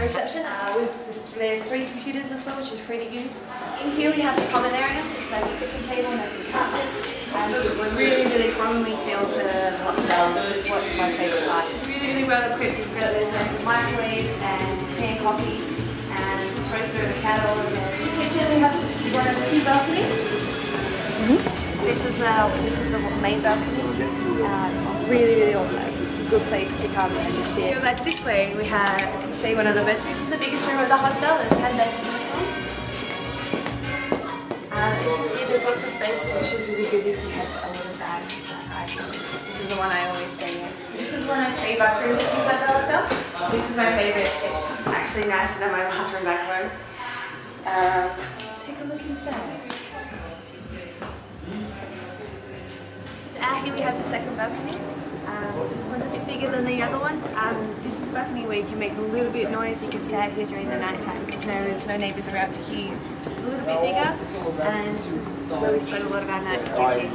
reception. Uh, with, there's three computers as well, which are free to use. In here we have the common area. It's like a kitchen table and there's some couches. And we really, really homely feel to the hostel. This is what my favourite part. It's really, really well equipped. We've got there's a microwave and tea and coffee and toaster and a kettle. And there's the kitchen. We have one of two balconies. So this is a this is a main balcony. Uh, really, really old good place to come and just sit. Like this way, we have you can see one of the bedrooms. This is the biggest room of the hostel. There's 10 beds in this one. Uh, you can see there's lots of space, which is really good if you have a lot of bags. This is the one I always stay in. This is one of three bathrooms that you've at the hostel. This is my favourite. It's actually nicer than my bathroom back home. Um, take a look inside. So out here we have the second balcony. Um, this one's a bit bigger than the other one. Um, this is balcony where you can make a little bit of noise. You can stay out here during the night time because no, there's no neighbours around to hear you. It's a little bit bigger and is where we spend a lot of our nights drinking.